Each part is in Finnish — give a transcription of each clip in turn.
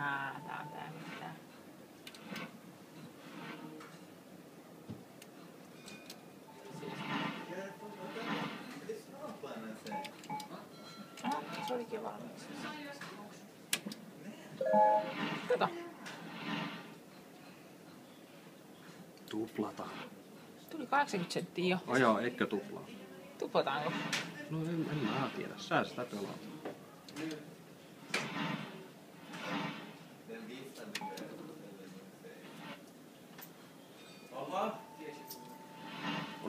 Ää, tää on tää mitään. Ah, se olikin. Kato. Tuplata. Tuli 80 senttiä jo. Ajaa, etkö tuplaa? Tuplataanko? No en, en mä tiedä. Sä sitä pelaat.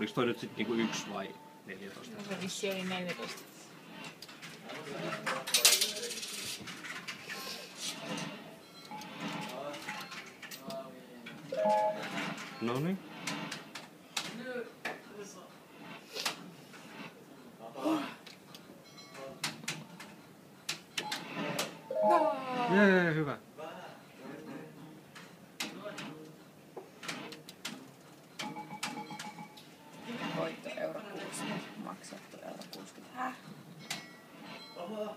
Oliko toi nyt sitten niinku yksi vai 14? No se vissi oli 14. No niin. Jee, hyvä. maksettu euro 60. Häh? Oho.